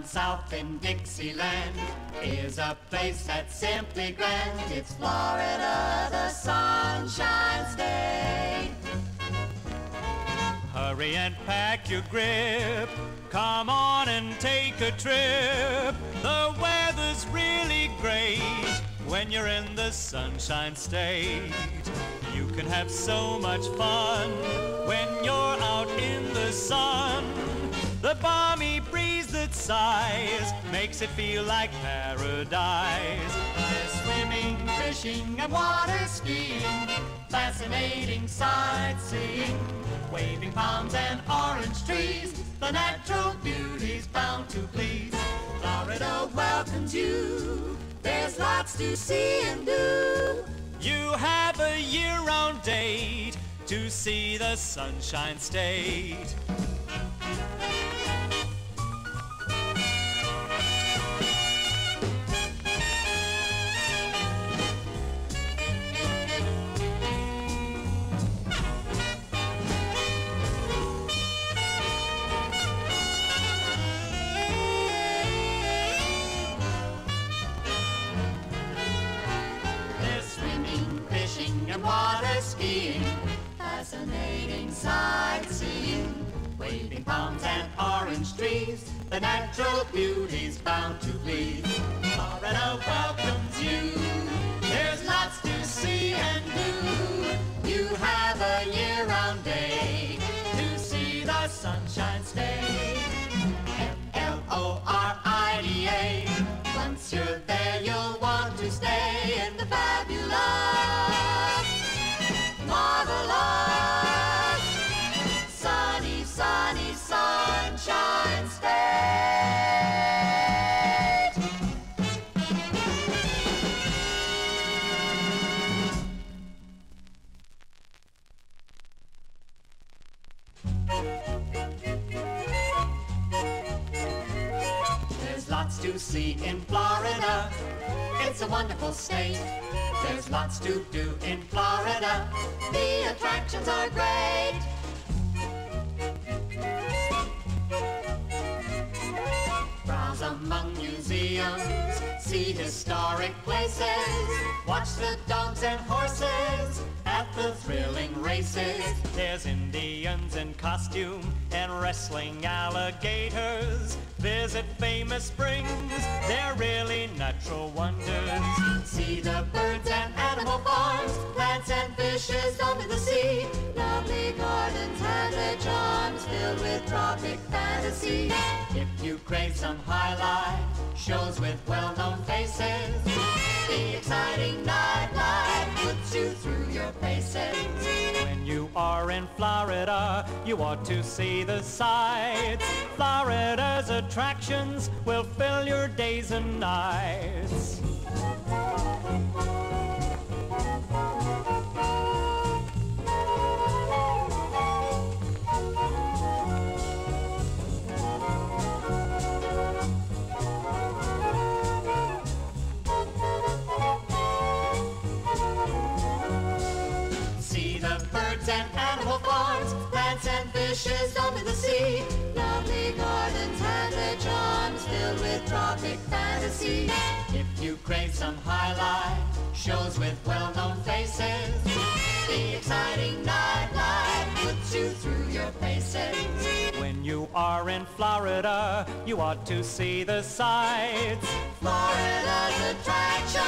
down south in Dixieland is a place that's simply grand. It's Florida, the Sunshine State. Hurry and pack your grip. Come on and take a trip. The weather's really great when you're in the Sunshine State. You can have so much fun when you're out in the sun. The balmy that sighs makes it feel like paradise. There's swimming, fishing, and water skiing. Fascinating sightseeing. Waving palms and orange trees. The natural beauty's bound to please. Florida welcomes you. There's lots to see and do. You have a year-round date to see the Sunshine State. Fascinating sightseeing. Waving palms and orange trees. The natural beauty's bound to please. Florida welcomes you. There's lots to see and do. You have a year-round day to see the Sunshine State. F-L-O-R-I-D-A. Once you're there, you'll want to stay in the fabulous, lots to see in Florida. It's a wonderful state. There's lots to do in Florida. The attractions are great. Browse among museums, see historic places, watch the dogs and horses the thrilling races. There's Indians in costume and wrestling alligators. Visit famous springs, they're really natural wonders. See the birds and animal farms, plants and fishes down in the sea. Lovely gardens and their charms filled with tropic fantasy. If you crave some highlight, shows with well-known faces. The exciting you ought to see the sights. Florida's attractions will fill your days and nights. Birds and animal farms, plants and fishes in the sea. Lovely gardens and their charms filled with tropic fantasy. If you crave some highlight, shows with well-known faces. The exciting nightlife puts you through your paces. When you are in Florida, you ought to see the sights. Florida's attractions